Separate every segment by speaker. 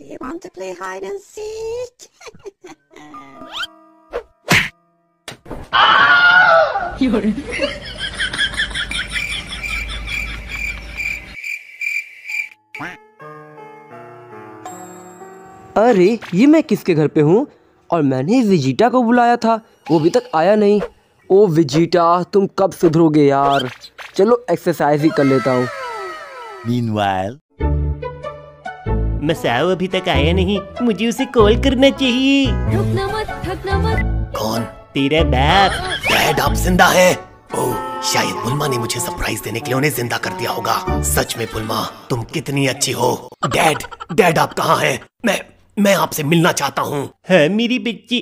Speaker 1: Do you want to play hide and seek? ah! You're...
Speaker 2: अरे ये मैं किसके घर पे हूँ और मैंने विजीटा को बुलाया था वो अभी तक आया नहीं ओ विजीटा तुम कब सुधरोगे यार चलो एक्सरसाइज ही कर लेता हूँ
Speaker 3: Meanwhile,
Speaker 4: मसाओ अभी तक आया नहीं। मुझे उसे कॉल करना चाहिए।
Speaker 5: रुकना मत थकना मत।
Speaker 6: कौन?
Speaker 4: तेरा बाप।
Speaker 6: डैड आप ज़िंदा है। ओह शायद पुलमा ने मुझे सरप्राइज़ देने के लिए उन्हें ज़िंदा कर दिया होगा। सच में पुलमा तुम कितनी अच्छी हो। डैड डैड आप कहाँ हैं? मैं मैं आपसे मिलना चाहता हूँ।
Speaker 4: हाँ मेरी बच्ची।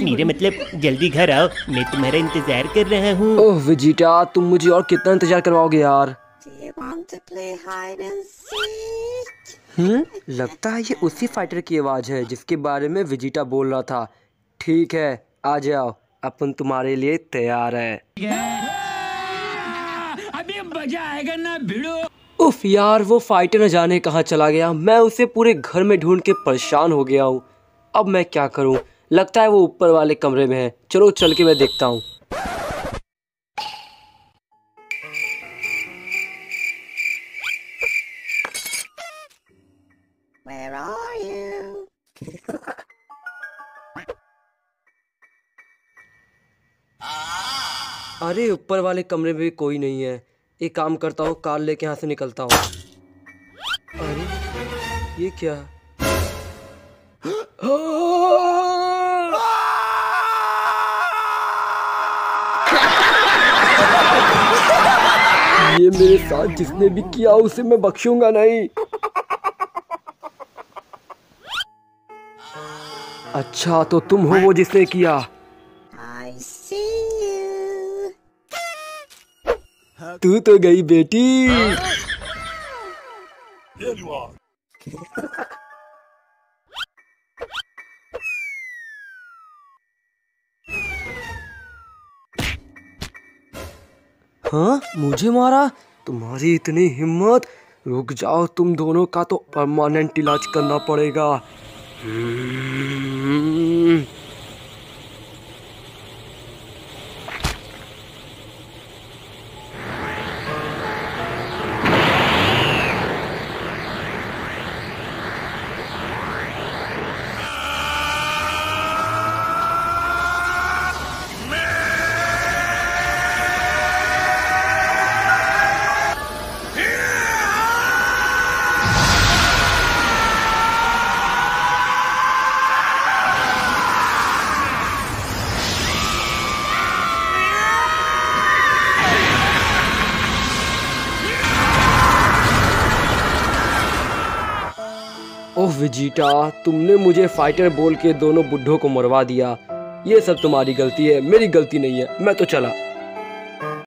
Speaker 4: मेरे मतलब जल्दी घर आओ। मैं तुम्हारा इंतज़ार कर रहा हूँ।
Speaker 2: ओह विजीटा तुम मुझे और कितना इंतज़ार करवाओगे यार?
Speaker 1: Do you want to play hide and seek?
Speaker 2: हम्म? लगता है ये उसी फाइटर की आवाज़ है जिसके बारे में विजिटा बोल रहा था। ठीक है आ जाओ। अपन तुम्हारे लिए तैयार है। अभी आएगा ना भिड़ो। उफ यार वो फाइटर न जाने कहाँ चला गया। मैं उसे पूरे घर में ढूंढ के परेशान हो गया हूँ। अब मैं क्या करूँ? लगता है वो ऊपर वाले कमरे में है। चलो चल के मैं देखता हूँ। अरे, ऊपर वाले कमरे में भी कोई नहीं है। एक काम करता हूँ, कार लेके यहाँ से निकलता हूँ। अरे, ये क्या? ये मेरे साथ जिसने भी किया, उसे मैं बख्शूँगा नहीं। अच्छा तो तुम हो वो जिसने किया. तू तो गई बेटी। हाँ मुझे मारा? तुम्हारी इतनी हिम्मत। रुक जाओ तुम दोनों का तो परमानेंट इलाज करना पड़ेगा। ओह विजीटा, तुमने मुझे फाइटर बोल के दोनों बुढ़ों को मरवा दिया। ये सब तुम्हारी गलती है, मेरी गलती नहीं है, मैं तो चला।